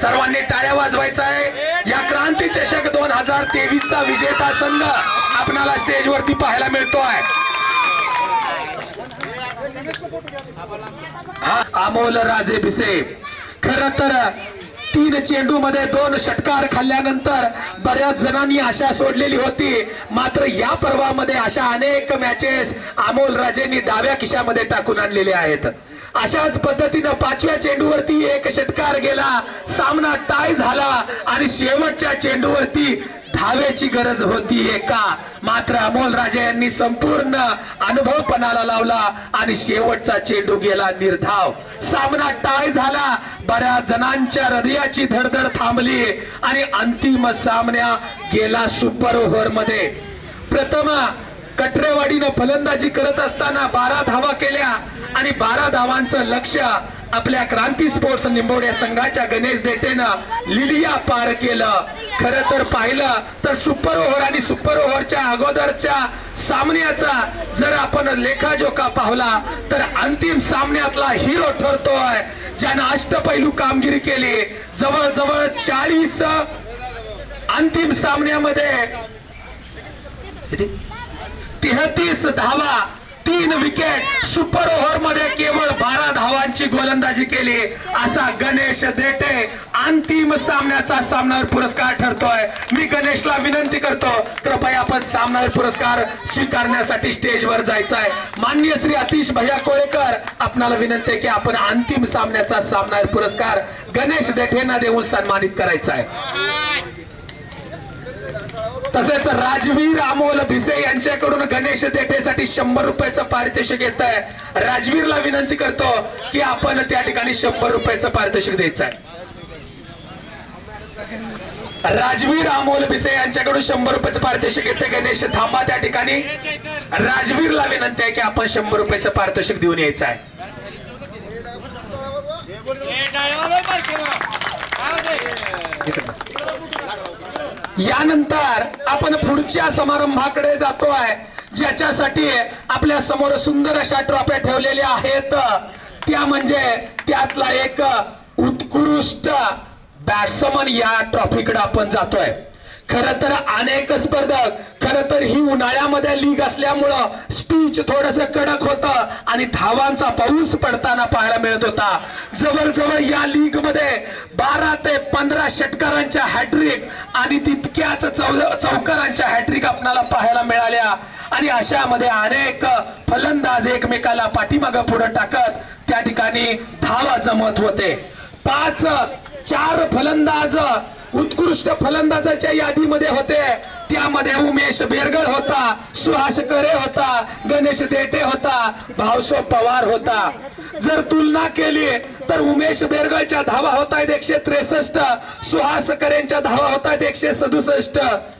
सर्वांनी टाळ्या वाजवायचा आहे. या क्रांती चषक दोन हजार तेवीस चा विजेता संघ आपणाला स्टेजवरती पाहायला मिळतोय हा अमोल राजे भिसे. खर तर तीन चेंडू मध्ये दोन षटकार खाल्ल्यानंतर बऱ्याच जणांनी आशा सोडलेली होती. मात्र या पर्वामध्ये अशा अनेक मॅचेस अमोल राजेंनी डाव्या खिशामध्ये टाकून आणलेले आहेत. अशाच पद्धतीनं पाचव्या चेंडूवरती एक षटकार गेला. सामना टाय झाला आणि शेवटच्या चेंडूवरती धावेची गरज होती एका. मात्र अमोल राजे यांनी संपूर्ण अनुभव पणाला लावला आणि शेवटचा चेंडू गेला निर्धाव. सामना टाय झाला. बऱ्याच जणांच्या हृदयाची धडधड थांबली आणि अंतिम सामना गेला सुपर ओव्हरमध्ये प्रथम कटरेवाडीनं फलंदाजी करत असताना बारा धावा केल्या. आणि बारा धावांचं लक्ष आपल्या क्रांती स्पोर्ट्स निंबवड्या संघाच्या गणेश देटेनं लिलिया पार केलं. खर तर पाहिलं तर सुपर ओव्हर आणि सुपर ओव्हरच्या अगोदरच्या सामन्याचा जर आपण लेखाजोखा पाहला तर अंतिम सामन्यातला हिरो ठरतोय ज्यानं अष्टपैलू कामगिरी केली. जवळजवळ चाळीस अंतिम सामन्यामध्ये तेहतीस धावा तीन विकेट सुपर ओव्हरमध्ये केवळ बारा धावांची गोलंदाजी केली. असा गणेश देटे अंतिम सामन्याचा सामनावर पुरस्कार ठरतोय. मी गणेशला विनंती करतो कृपया आपण सामनावर पुरस्कार स्वीकारण्यासाठी स्टेजवर जायचं आहे मान्य श्री अतिश भैया कोळेकर आपणाला विनंती आहे की आपण अंतिम सामन्याचा सामनावर पुरस्कार गणेश देठेंना देऊन सन्मानित करायचा आहे तसेच राजवीर अमोल भिसे यांच्याकडून गणेश देठेसाठी शंभर रुपयाचं पारितोषिक येत आहे राजवीरला विनंती करतो की आपण त्या ठिकाणी शंभर रुपयाचं पारितोषिक द्यायचं आहे राजवीर अमोल भिसे यांच्याकडून शंभर रुपयाचं पारितोषिक येते गणेश थांबा त्या ठिकाणी. राजवीरला विनंती आहे की आपण शंभर रुपयाचं पारितोषिक देऊन यायचं आहे यानंतर आपण पुढच्या समारंभाकडे जातोय ज्याच्यासाठी आपल्यासमोर सुंदर अशा ट्रॉफ्या ठेवलेल्या आहेत. त्या म्हणजे त्यातला एक उत्कृष्ट बॅट्समन या ट्रॉफीकडे आपण जातोय. खर तर अनेक स्पर्धक खर तर ही उन्हाळ्यामध्ये लीग असल्यामुळं स्पीच थोडस कडक होतं आणि धावांचा पाऊस पडताना पाहायला मिळत होता. जवळजवळ या लीगमध्ये बारा ते पंधरा षटकारांच्या हॅट्रिक आणि तितक्याच चौकारांच्या हॅट्रिक आपणाला पाहायला मिळाल्या. आणि अशामध्ये अनेक फलंदाज एकमेकाला पाठीमागं पुढे टाकत त्या ठिकाणी धावा जमत होते. पाच चार फलंदाज उत्कृष्ट फलंदाजाच्या यादीमध्ये होते. त्यामध्ये उमेश बेरगळ होता सुहास करे होता गणेश देटे होता भावसो पवार होता. जर तुलना केली तर उमेश बेरगळच्या धावा होत आहेत एकशे त्रेसष्ट सुहास करेंच्या धावा होत आहेत एकशे सदुसष्ट.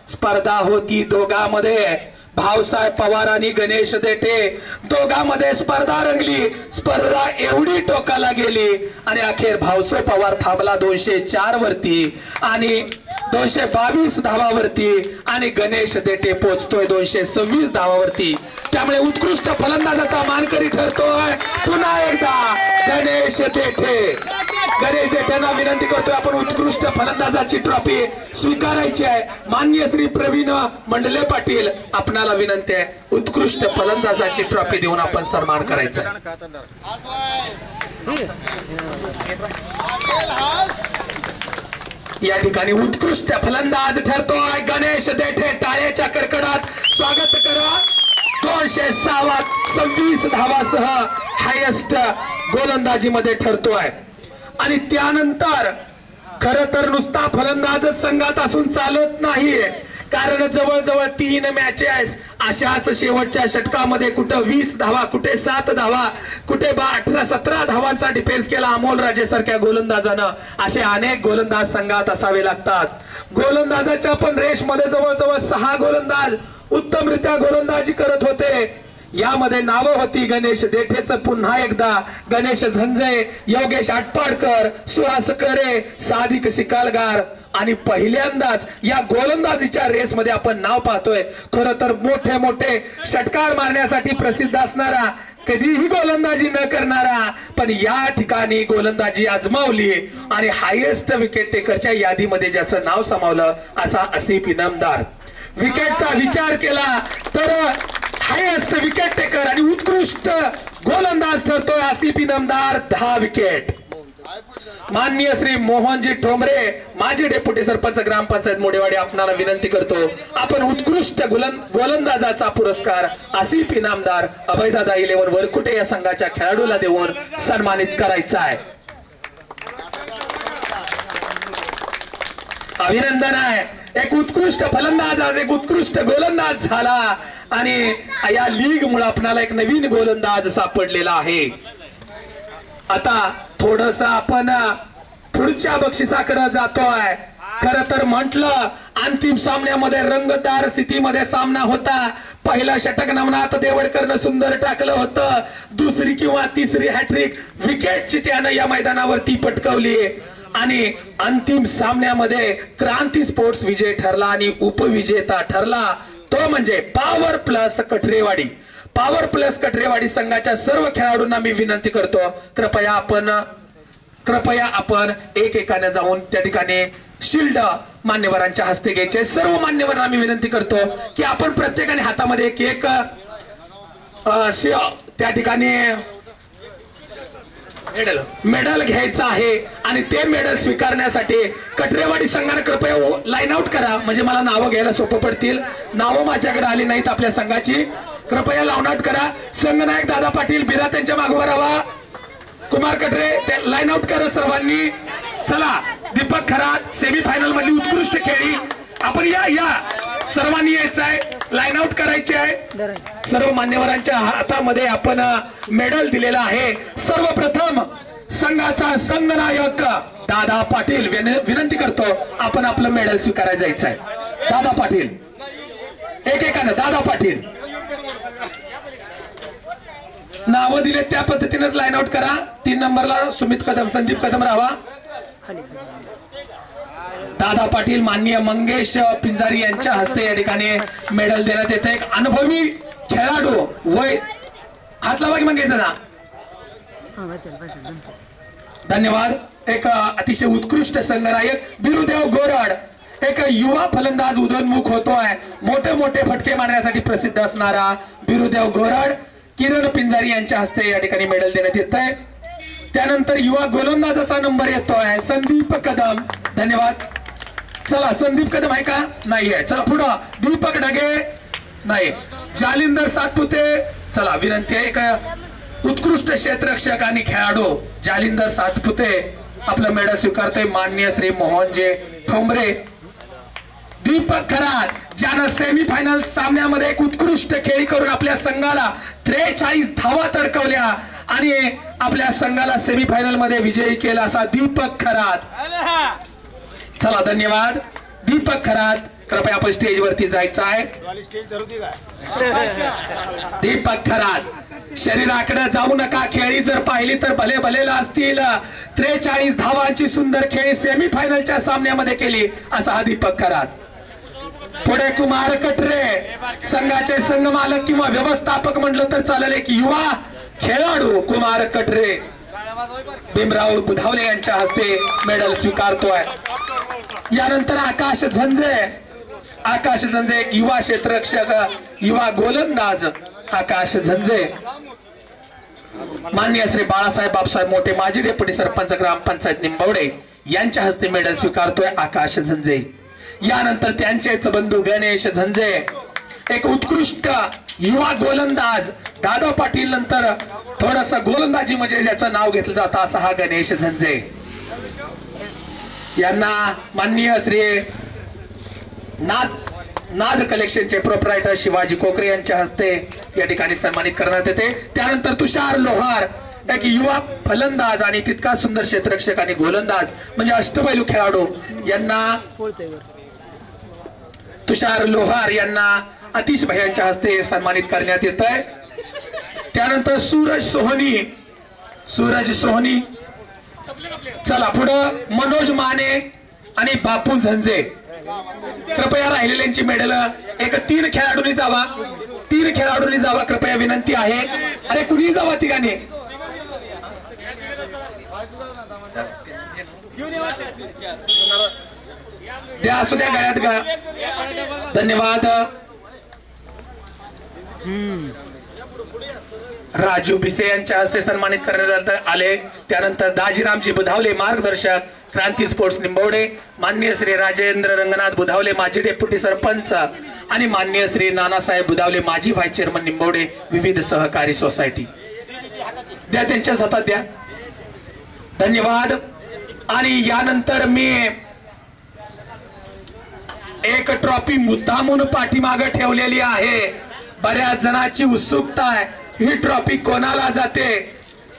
स्पर्धा होती दोघांमध्ये. भावसाहेब पवार आणि गणेश देठे दोघांमध्ये स्पर्धा रंगली. स्पर्धा एवढी टोकाला गेली आणि अखेर भावसो पवार थांबला दोनशे चार वरती आणि दोनशे बावीस धावावरती आणि गणेश देठे पोचतोय दोनशे सव्वीस धावावरती. त्यामुळे उत्कृष्ट फलंदाजाचा मानकरी ठरतोय. पुन्हा एकदा गणेश देठे. गणेश देत्यांना विनंती करतोय आपण उत्कृष्ट फलंदाजाची ट्रॉफी स्वीकारायची आहे. मान्य श्री प्रवीण मंडले पाटील आपणाला विनंती आहे उत्कृष्ट फलंदाजाची ट्रॉफी देऊन आपण सन्मान करायचा. या ठिकाणी उत्कृष्ट फलंदाज ठरतोय. गणेश देठे टाळ्याच्या कडकडात स्वागत करा. दोनशे सावात सव्वीस धावासह हायेस्ट गोलंदाजीमध्ये ठरतोय. आणि त्यानंतर खर तर नुसता फलंदाज संघात असून चालत नाहीये. कारण जवळजवळ तीन मॅचेस अशाच शेवटच्या षटकामध्ये कुठं वीस धावा कुठे सात धावा कुठे बा अठरा सतरा धावांचा डिफेन्स केला अमोल राजे सारख्या गोलंदाजानं. असे अनेक गोलंदाज संघात असावे लागतात. गोलंदाजाच्या पण रेसमध्ये जवळजवळ सहा गोलंदाज उत्तमरित्या गोलंदाजी करत होते. यामध्ये नावं होती गणेश देठेच. पुन्हा एकदा गणेश झंजे योगेश आटपाडकर सुहास करे साधिक शिकालगार आणि पहिल्यांदाच या गोलंदाजीच्या रेस मध्ये आपण नाव पाहतोय. खरं तर मोठे मोठे षटकार मारण्यासाठी प्रसिद्ध असणारा कधीही गोलंदाजी न करणारा पण या ठिकाणी गोलंदाजी आजमावली आणि हायेस्ट विकेट टेकरच्या यादीमध्ये ज्याचं नाव समावलं असा असिफ इनामदार. विकेटचा विचार केला तर हायेस्ट विकेट टेकर आणि उत्कृष्ट गोलंदाज ठरतोय आसिफ नमदार दहा विकेट माननीय श्री मोहनजी ठोंबरे माजी डेप्युटी सरपंच ग्रामपंचायत मोडेवाडी आपणाला विनंती करतो आपण उत्कृष्ट गोलंदाजाचा पुरस्कार आसिफ इनामदार अभयदादा इलेव्हन वरकुटे या संघाच्या खेळाडूला देऊन सन्मानित करायचा आहे. अभिनंदन आहे. एक उत्कृष्ट फलंदाज आज एक उत्कृष्ट गोलंदाज झाला. आणि या लीग मुळे आपणाला एक नवीन गोलंदाज सापडलेला आहे. आता थोडस आपण पुढच्या बक्षिसाकडे जातोय. खर तर म्हंटल अंतिम सामन्यामध्ये रंगदार स्थितीमध्ये सामना होता. पहिला षटक नमनाथ देवडकरनं सुंदर टाकलं होतं. दुसरी किंवा तिसरी हॅट्रिक विकेटची त्यानं या मैदानावरती पटकवली आणि अंतिम सामन्यामध्ये क्रांती स्पोर्ट्स विजय ठरला आणि उपविजेता ठरला. तो म्हणजे power plus Kathrewadi power plus Katrewadi संघाच्या सर्व खेळाडूंना मी विनंती करतो कृपया आपण कृपया आपण एक एकाने जाऊन त्या ठिकाणी शिल्ड मान्यवरांच्या हस्ते घ्यायचे. सर्व मान्यवरांना मी विनंती करतो की आपण प्रत्येकाने हातामध्ये एक एक त्या ठिकाणी मेडल. मेडल घ्यायचं आहे आणि ते मेडल स्वीकारण्यासाठी कटरेवाडी संघाने कृपया लाईन आउट करा. म्हणजे मला नावं घ्यायला सोपं पडतील. नावं माझ्याकडे आली नाहीत आपल्या संघाची. कृपया लाईन आउट करा. संघनायक दादा पाटील बिरा त्यांच्या मागोवर राहा. कुमार कटरे लाईन आउट करा सर्वांनी. चला दीपक खरात सेमी फायनल मधली उत्कृष्ट खेळी. आपण या या. सर्वांनी यायचं आहे लाईन आउट करायची आहे. सर्व मान्यवरांच्या हातामध्ये आपण मेडल दिलेलं आहे. सर्वप्रथम संघाचा संघनायक दादा पाटील विन- विनंती करतो आपण आपलं मेडल स्वीकारायला जायचं आहे. दादा पाटील. एकेकानं दादा पाटील. नावं दिले त्या पद्धतीनेच लाईन आउट करा. तीन नंबरला सुमित कदम संदीप कदम राहा दादा पाटील माननीय मंगेश पिंजारी यांच्या हस्ते या ठिकाणी मेडल देण्यात येते एक अनुभवी खेळाडू वय हात लावा की ना धन्यवाद. एक अतिशय उत्कृष्ट संघनायक बिरुदेव गोराड. एक युवा फलंदाज उदयोन्मुख होतोय. मोठे मोठे फटके मारण्यासाठी प्रसिद्ध असणारा बिरुदेव गोराड किरण पिंजारी यांच्या हस्ते या ठिकाणी मेडल देण्यात येत आहे त्यानंतर युवा गोलंदाजाचा नंबर येतोय. संदीप कदम. धन्यवाद. चला संदीप कदम आहे का? नाही आहे चला पुढं. दीपक ढगे. नाही. जालिंदर सातपुते. चला विनंती आहे का? उत्कृष्ट क्षेत्ररक्षक आणि खेळाडू जालिंदर सातपुते आपलं मेडा स्वीकारते मान्य श्री मोहनजे ठोंबरे. दीपक खरात. ज्यानं सेमीफायनल सामन्यामध्ये एक उत्कृष्ट खेळी करून आपल्या संघाला त्रेचाळीस धावा तडकवल्या आणि आपल्या संघाला सेमीफायनलमध्ये विजयी केला असा दीपक खरात. चला धन्यवाद. दीपक खरात कृपया आपण स्टेज वरती जायचं आहे. दीपक खरात शरीराकडे जाऊ नका खेळी जर पाहिली तर भले भलेला असतील. त्रेचाळीस धावांची सुंदर खेळी सेमीफायनलच्या सामन्यामध्ये केली असा हा दीपक खरात. पुढे कुमार कटरे संघाचे संघ मालक किंवा व्यवस्थापक म्हटलं तर चालेल एक युवा खेळाडू कुमार कटरे. भीमराव बुधावले यांच्या हस्ते मेडल स्वीकारतोय. यानंतर आकाश झंजे आकाश झंजे एक युवा क्षेत्ररक्षक युवा गोलंदाज आकाश झंजे मान्य श्री बाळासाहेब बापसाहेब मोठे माजी डेप्युटी सरपंच ग्रामपंचायत निंबवडे यांच्या हस्ते मेडल स्वीकारतोय आकाश झंजे यानंतर त्यांचेच बंधू गणेश झंजे एक उत्कृष्ट युवा गोलंदाज दादा पाटील नंतर थोडस गोलंदाजी म्हणजे ज्याचं नाव घेतलं जातं असा हा गणेश झंजे यांना माननीय श्री नाद नाद कलेक्शनचे प्रोप्रायटर शिवाजी कोकरे यांच्या हस्ते या ठिकाणी सन्मानित करण्यात येते. त्यानंतर तुषार लोहार एक युवा फलंदाज आणि तितका सुंदर क्षेत्ररक्षक आणि गोलंदाज म्हणजे अष्टपैलू खेळाडू यांना तुषार लोहार यांना अतिश भयांच्या हस्ते सन्मानित करण्यात येत आहे त्यानंतर सूरज सोहनी सूरज सोहनी. चला पुढं मनोज माने आणि बापू झंजे कृपया राहिलेल्यांची मेडल एक तीन खेळाडूंनी जावा. तीन खेळाडूंनी जावा कृपया विनंती आहे. अरे कुणीही जावा तिघांनी? द्या असू द्या गळ्यात गा. धन्यवाद. राजू भिसे यांच्या हस्ते सन्मानित करण्यात आले. त्यानंतर दाजीरामजी बुधावले मार्गदर्शक क्रांती स्पोर्ट्स निंबवडे मान्य श्री राजेंद्र रंगनाथ बुधावले माजी डेप्युटी सरपंच आणि मान्य श्री नानासाहेब बुधावले माजी व्हाईस चेअरमन निंबवडे विविध सहकारी सोसायटी. द्या त्यांच्या हातात द्या. धन्यवाद. आणि यानंतर मी एक ट्रॉफी मुद्दामून पाठीमागे ठेवलेली आहे. बऱ्याच जणांची उत्सुकता आहे. ही ट्रॉफी कोणाला जाते?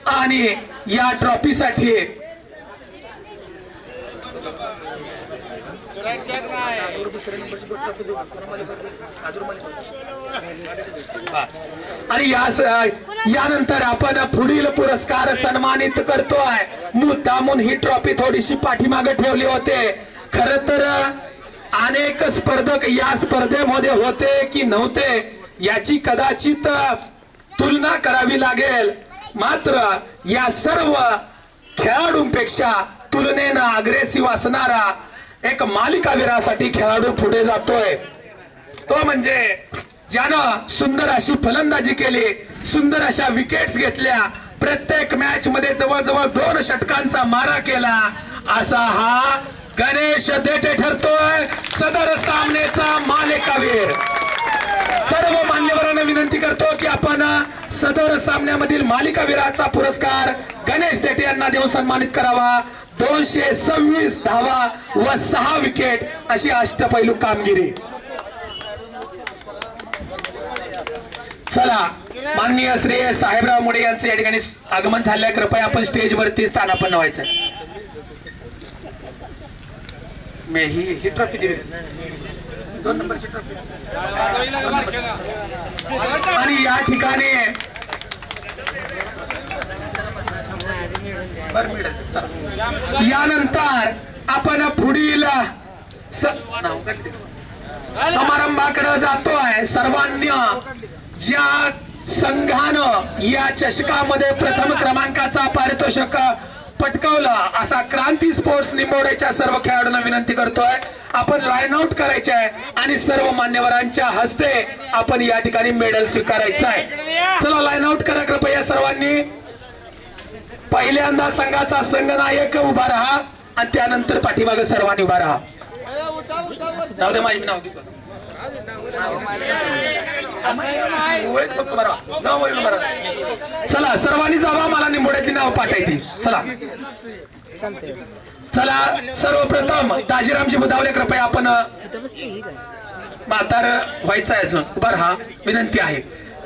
आणि या ट्रॉफीसाठी आणि यानंतर आपण पुढील पुरस्कार सन्मानित करतोय. मुद्दामून ही ट्रॉफी थोडीशी पाठीमागे ठेवली होते. खर तर अनेक स्पर्धक या स्पर्धेमध्ये होते की नव्हते? याची कदाचित तुलना करावी लागेल. मात्र या सर्व खेळाडूंपेक्षा तुलनेनं अग्रेसिव्ह असणारा एक मालिकावीरासाठी खेळाडू पुढे जातोय. तो म्हणजे ज्यानं सुंदर अशी फलंदाजी केली सुंदर अशा विकेट्स घेतल्या प्रत्येक मॅच मध्ये जवळजवळ दोन षटकांचा मारा केला असा हा गणेश देठे ठरतोय सदर सामनेचा मालिकावीर. सर्व मान्यवरांना विनंती करतो की आपण सदर सामन्यामधील मालिकावीराचा पुरस्कार गणेश देटे यांना देऊन सन्मानित करावा. दोनशे सव्वीस धावा व सहा विकेट अशी अष्टपैलू कामगिरी. चला माननीय श्री साहेबराव मुळे यांचे या ठिकाणी आगमन झाले कृपया आपण स्टेजवरती स्थानापन्न व्हायचं मी ही ही ट्रॉफी दिली आणि या ठिकाणी यानंतर आपण पुढील समारंभाकडे जातोय. सर्वांनी ज्या संघानं या चषकामध्ये प्रथम क्रमांकाचा पारितोषिक पटकावला. असा क्रांती स्पोर्ट्स निंबोड्याच्या सर्व खेळाडूंना विनंती करतोय. आपण लाईन आउट करायचे आहे आणि सर्व मान्यवरांच्या हस्ते आपण या ठिकाणी मेडल स्वीकारायचं आहे. चला लाईन आउट करा कृपया सर्वांनी. पहिल्यांदा संघाचा संघनायक उभा राहा आणि त्यानंतर पाठीमागे सर्वांनी उभा राहा. माझी नाव देतो. चला सर्वांनी जावा मला निंबोड्यातली नाव पाठायची चला. चला सर्वप्रथम दाजीरामजी बुधावले कृपया आपण म्हातार व्हायचं आहे अजून. बर हा विनंती आहे.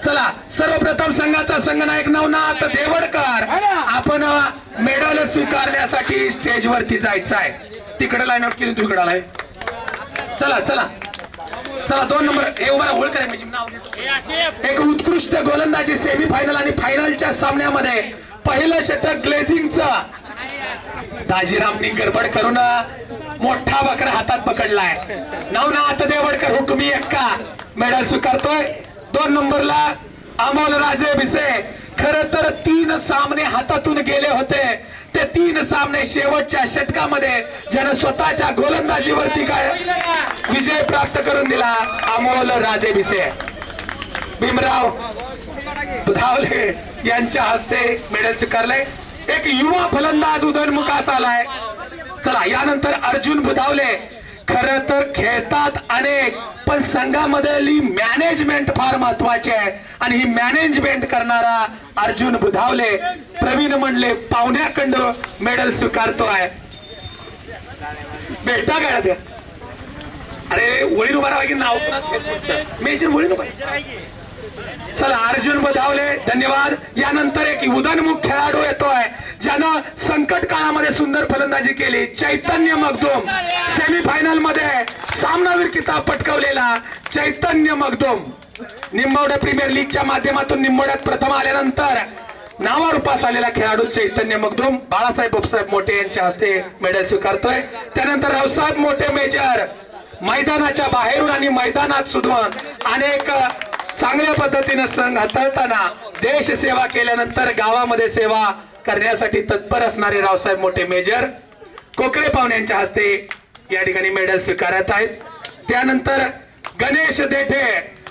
चला सर्वप्रथम संघाचा संघनायक नवनाथ देवडकर. आपण मेडल स्वीकारण्यासाठी स्टेजवरती जायचं आहे. तिकडे लाईन आउट केली तू इकडे चला चला. चला दोन नंबर. हे उभा ओळख करा म्हणजे नाव एक उत्कृष्ट गोलंदाजी सेमी फायनल आणि फायनलच्या सामन्यामध्ये पहिलं षटक ग्लेझिंगचा. दाजीरामनी गडबड करून मोठा बकरा हातात पकडलाय. नाव ना आता देवडकर हुकमी एक्का. मेडल स्वीकारतोय. दोन नंबरला अमोल राजे भिसे. खर तर तीन सामने हातातून गेले होते. ते तीन सामने शेवटच्या षटकामध्ये ज्यानं स्वतःच्या गोलंदाजीवरती काय विजय प्राप्त करून दिला अमोल राजे भिसे भीमराव बुधावले यांच्या हस्ते मेडल स्वीकारले. एक युवा फलंदाज उदयनमुखास आलाय. चला यानंतर अर्जुन बुधावले. खर तर खेळतात अनेक पण संघामधली मॅनेजमेंट फार महत्वाची आहे. आणि ही मॅनेजमेंट करणारा अर्जुन बुधावले प्रवीण म्हणले पाहुण्याखंड मेडल स्वीकारतो आहे. भेटा काय द्या अरे वळीन उभा राहा की नाव मेजर वळीन उभा चला अर्जुन बधावले धन्यवाद. यानंतर एक उदयनमुख खेळाडू येतोय ज्यानं संकट काळामध्ये सुंदर फलंदाजी केली. चैतन्य मगदोम सेमीफायनलमध्ये सामनावीर किताब पटकवलेला चैतन्य मगदोम. निंबवड्या प्रीमियर लीगच्या माध्यमातून निंबवड्यात प्रथम आल्यानंतर नावारूपास आलेला खेळाडू चैतन्य मगदुम. बाळासाहेब बापसाहेब मोठे यांच्या हस्ते मेडल स्वीकारतोय. त्यानंतर रावसाहेब मोठे मेजर मैदानाच्या बाहेरून आणि मैदानात सुद्धा अनेक चांगल्या पद्धतीनं संघ हाताळताना देश सेवा केल्यानंतर गावामध्ये सेवा करण्यासाठी तत्पर असणारे रावसाहेब मोठे मेजर कोकरे पाहुण्यांच्या हस्ते या ठिकाणी मेडल स्वीकारत आहेत. त्यानंतर गणेश देठे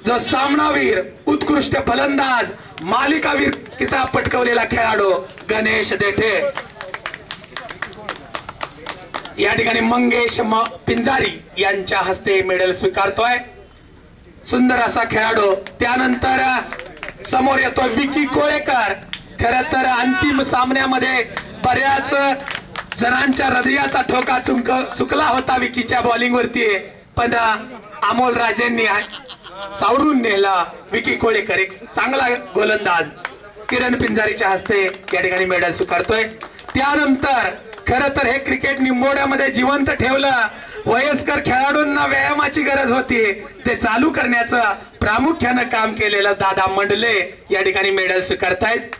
जो सामनावीर उत्कृष्ट फलंदाज मालिकावीर किताब पटकवलेला खेळाडू गणेश देठे. या ठिकाणी मंगेश पिंजारी यांच्या हस्ते मेडल स्वीकारतोय. सुंदर असा खेळाडू. त्यानंतर समोर येतो विकी कोळेकर. खर तर अंतिम सामन्यामध्ये बऱ्याच जणांच्या हृदयाचा ठोका चुंक चुकला होता विकीच्या बॉलिंग वरती पण अमोल राजेंनी सावरून नेला. विकी कोळेकर एक चांगला गोलंदाज. किरण पिंजारीच्या हस्ते या ठिकाणी मेडल स्वीकारतोय. त्यानंतर खर तर हे क्रिकेट निंबोड्यामध्ये जिवंत ठेवलं. वयस्कर खेळाडूंना व्यायामाची गरज होती. ते चालू करण्याचं प्रामुख्यानं काम केलेलं दादा मंडले या ठिकाणी मेडल स्वीकारतायत.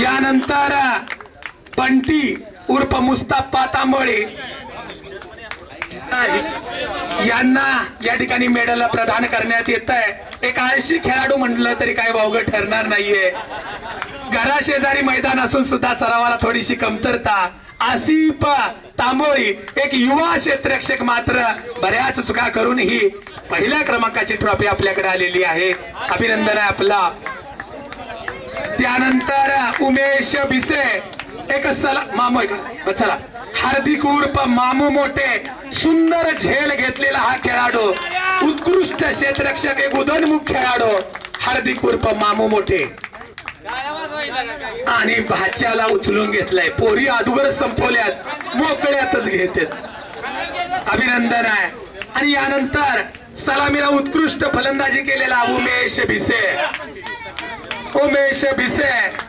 यानंतर पंटी उर्फ मुस्ताफा तांबोळी यांना या ठिकाणी मेडल प्रदान करण्यात येत आहे. एक आळशी खेळाडू म्हटलं तरी काय वावगं ठरणार नाहीये. घराशेजारी मैदान असून सुद्धा सरावाला थोडीशी कमतरता. आसिफ तांबोळी एक युवा क्षेत्ररक्षक मात्र बऱ्याच चुका करून ही पहिल्या क्रमांकाची ट्रॉफी आपल्याकडे आलेली आहे. अभिनंदन आहे आपला. त्यानंतर उमेश भिसे एक सला मामो चला. हार्दिक उर्फ मामू मोठे. सुंदर झेल घेतलेला हा खेळाडू. उत्कृष्ट क्षेत्रक्षक एक उदनमुख खेळाडू. हार्दिक उर्फ मामू मोठे. आणि भाच्याला उचलून घेतलाय. पोरी अगोदर संपवल्यात. मोकळ्यातच घेतात. अभिनंदन आहे. आणि यानंतर सलामीला उत्कृष्ट फलंदाजी केलेला उमेश भिसे. उमेश भिसे.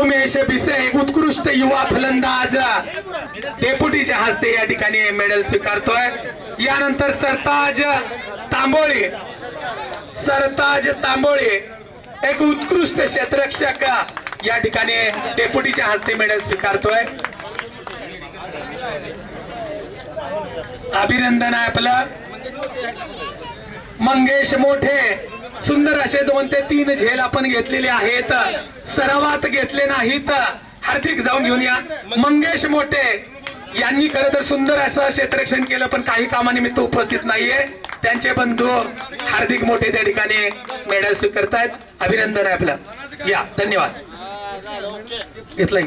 उमेश भिसे एक उत्कृष्ट युवा फलंदाज डेप्युटीच्या हस्ते या ठिकाणी मेडल स्वीकारतोय. यानंतर सरताज तांबोळी. सरताज तांबोळी एक उत्कृष्ट क्षेत्ररक्षक या ठिकाणी डेप्युटीच्या हस्ते मेडल स्वीकारतोय. अभिनंदन आहे आपलं. मंगेश मोठे सुंदर असे दोन ते तीन झेल आपण घेतलेले आहेत. सरावात घेतले नाहीत. हार्दिक जाऊन घेऊन या. मंगेश मोठे यांनी खरं तर सुंदर असं क्षेत्ररक्षण केलं पण काही कामानिमित्त उपस्थित नाहीये. त्यांचे बंधू हार्दिक मोठे त्या ठिकाणी मेडल स्वीकारतायत. अभिनंदन आहे आपलं. या धन्यवाद. घेतलंय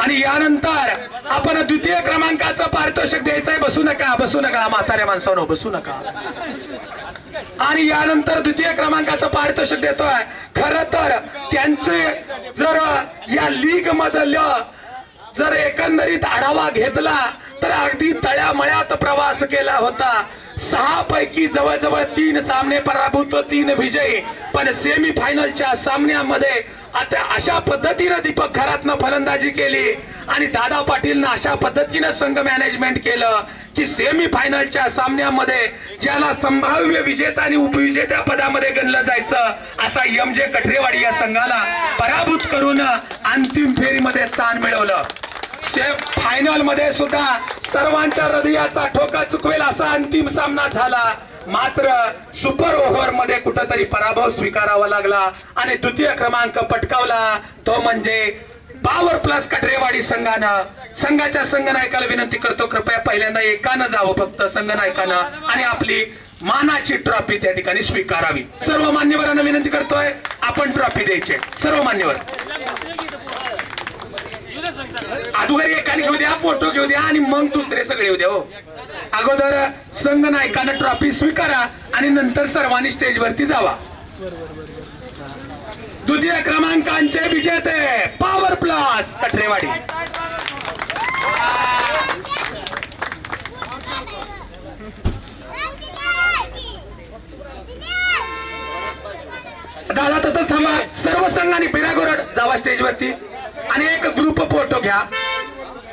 आणि यानंतर आपण द्वितीय क्रमांकाचं पारितोषिक द्यायचंय. बसू नका बसू नका म्हाताऱ्या माणसानो बसू नका. आणि यानंतर द्वितीय क्रमांकाचं पारितोषिक देतोय. खर तर त्यांचे जर या लीग मधलं जर एकंदरीत आढावा घेतला तर अगदी तळ्यामळ्यात प्रवास केला होता. सहा पैकी जवळजवळ तीन सामने पराभूत तीन विजयी. पण सेमी फायनलच्या सामन्यामध्ये आता अशा पद्धतीनं दीपक खरातनं फलंदाजी केली आणि दादा पाटीलनं अशा पद्धतीनं संघ मॅनेजमेंट केलं की सेमी फायनलच्या सामन्यामध्ये ज्याला संभाव्य विजेता आणि उपविजेत्या पदामध्ये गणलं जायचं असा एम जे कठरेवाडी या संघाला पराभूत करून अंतिम फेरीमध्ये स्थान मिळवलं. फायनलमध्ये सुद्धा सर्वांच्या हृदयाचा ठोका चुकवेल असा अंतिम सामना झाला. मात्र सुपर ओव्हरमध्ये कुठंतरी पराभव स्वीकारावा लागला आणि द्वितीय क्रमांक पटकावला. तो म्हणजे पॉवर प्लस कटरेवाडी संघानं. संघाच्या संघनायकाला विनंती करतो कृपया पहिल्यांदा एकानं जावं फक्त संघनायकानं आणि आपली मानाची ट्रॉफी त्या ठिकाणी स्वीकारावी. सर्व मान्यवरांना विनंती करतोय आपण ट्रॉफी द्यायची. सर्व मान्यवर. अगोदर एकाने घेऊ द्या फोटो घेऊ द्या आणि मग दुसरे सगळे येऊ द्या हो. अगोदर संघ नायकानं ट्रॉफी स्वीकारा आणि नंतर सर्वांनी स्टेजवरती जावा. द्वितीय क्रमांकांचे विजेते पॉवर प्लस कटरेवाडी. दादा तसंच थांबा. सर्व संघाने बिरागोरड जावा स्टेजवरती आणि एक ग्रुप फोटो घ्या.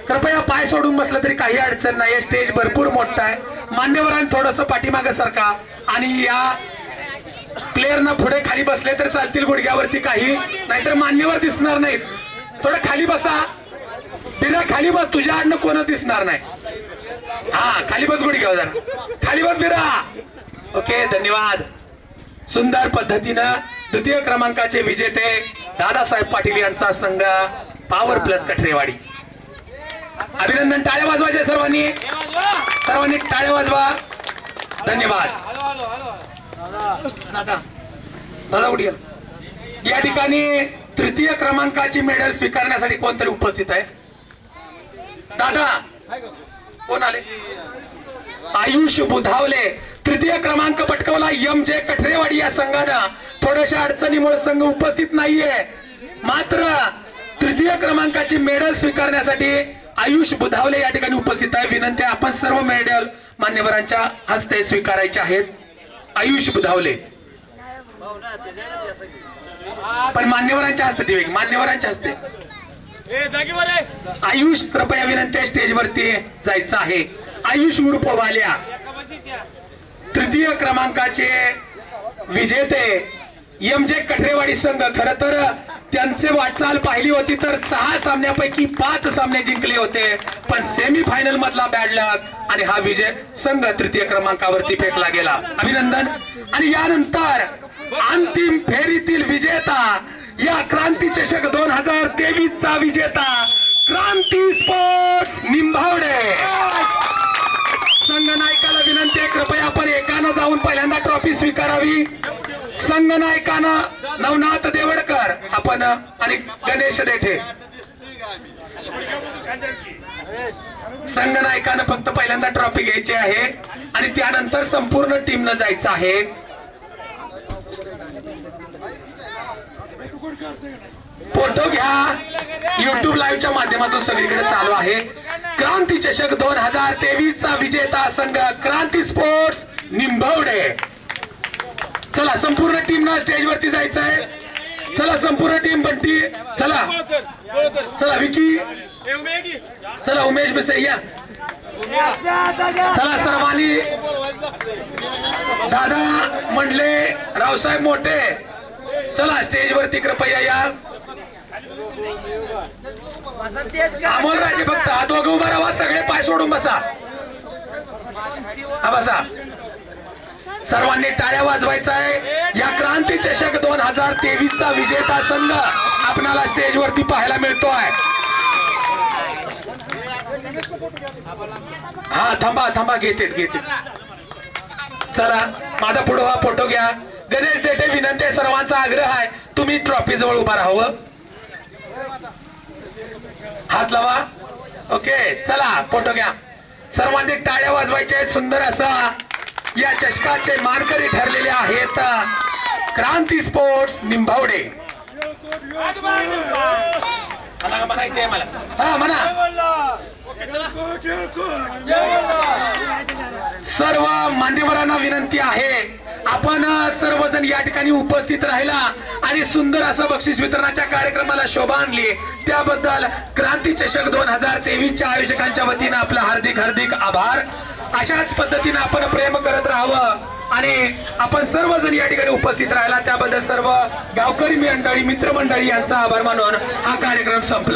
कृपया पाय सोडून बसलं तरी काही अडचण नाही स्टेज भरपूर मोठा आहे. मान्यवरांनी थोडस पाठीमागे सरका. आणि या प्लेअरना पुढे खाली बसले तर चालतील गुडघ्यावरती काही. नाहीतर मान्यवर दिसणार नाहीत. थोडं खाली बसा. तिला खाली बस तुझ्या आडनं कोणच दिसणार नाही. हा खाली बस गुडघ्यावर जरा. खाली बस बिरा. ओके धन्यवाद. सुंदर पद्धतीनं द्वितीय क्रमांकाचे विजेते दादासाहेब पाटील यांचा संघ पॉवर प्लस कठरेवाडी अभिनंदन टाळ्या वाजवायचे सर्वांनी. सर्वांनी टाळ्या वाजवा. धन्यवाद. या ठिकाणी तृतीय क्रमांकाची मेडल स्वीकारण्यासाठी कोणतरी उपस्थित आहे? दादा कोण आले? आयुष बुधावले. तृतीय क्रमांक पटकावला एम जे कठरेवाडी या संघानं. थोड्याशा अडचणीमुळे संघ उपस्थित नाहीये. मात्र तृतीय क्रमांकाची मेडल स्वीकारण्यासाठी आयुष बुधावले या ठिकाणी उपस्थित आहे. विनंती आपण सर्व मेडल मान्यवरांच्या हस्ते स्वीकारायचे आहेत. आयुष बुधावले. पण मान्यवरांच्या हस्ते दिवे मान्यवरांच्या हस्ते. आयुष कृपया विनंती स्टेजवरती जायचं आहे. आयुष उर्फ वाल्या तृतीय क्रमांकाचे विजेते एम जे कठरेवाडी संघ. खर तर त्यांचे वाटचाल पाहिली होती तर सहा सामन्यापैकी पाच सामने जिंकले होते. पण सेमी फायनल मधला बॅड लक आणि हा विजय संघ तृतीय क्रमांकावरती फेकला गेला. अभिनंदन. आणि यानंतर अंतिम फेरीतील विजेता या क्रांती चषक दोन हजार तेवीस चा विजेता क्रांती स्पोर्ट्स निंभा जाऊन पहिल्यांदा ट्रॉफी स्वीकारावी. संघनायकानं नवनाथ देवडकर आपण आणि गणेश देठे. संघनायकानं फक्त पहिल्यांदा ट्रॉफी घ्यायची आहे आणि त्यानंतर संपूर्ण टीमनं जायचं आहे. फोटो घ्या. युट्यूब लाईव्हच्या माध्यमातून सगळीकडे चालू आहे. क्रांती चषक दोन हजार तेवीस चा विजेता संघ क्रांती स्पोर्ट्स निंभवडे चला संपूर्ण टीम ना स्टेजवरती जायचंय. चला संपूर्ण टीम बंटी चला. चला विकी. चला उमेश मिस्त्री या. चला सर्वांनी. दादा म्हणले रावसाहेब मोठे. चला स्टेजवरती कृपया या. अमोल राजे फक्त हा दोघं उभा राहा सगळे पाय सोडून बसा. हा बसा. सर्वांनी टाळ्या वाजवायचा आहे. या क्रांती चषक दोन हजार तेवीस चा विजेता संघ आपणाला स्टेजवरती पाहायला मिळतो आहे हा थांबा थांबा घेते घेते. चला माझा पुढे हा फोटो घ्या. गणेश देठे विनंती आहे सर्वांचा आग्रह आहे. तुम्ही ट्रॉफी जवळ उभा राहावं हो. हात लावा. ओके चला फोटो घ्या. सर्वांनी टाळ्या वाजवायच्या आहेत सुंदर असा या चषकाचे मानकरी ठरलेले आहेत क्रांती स्पोर्ट्स निंभावडे मला हा म्हणा. सर्व मान्यवरांना विनंती आहे आपण सर्वजण या ठिकाणी उपस्थित राहिला आणि सुंदर असं बक्षीस वितरणाच्या कार्यक्रमाला शोभा आणली. त्याबद्दल क्रांती चषक दोन हजार तेवीसच्या आयोजकांच्या वतीनं आपलं हार्दिक हार्दिक आभार. अशाच पद्धतीनं आपण प्रेम करत राहावं. आणि आपण सर्वजण या ठिकाणी उपस्थित राहिला त्याबद्दल सर्व गावकरी मंडळी मित्रमंडळी यांचा आभार मानून हा कार्यक्रम संपला.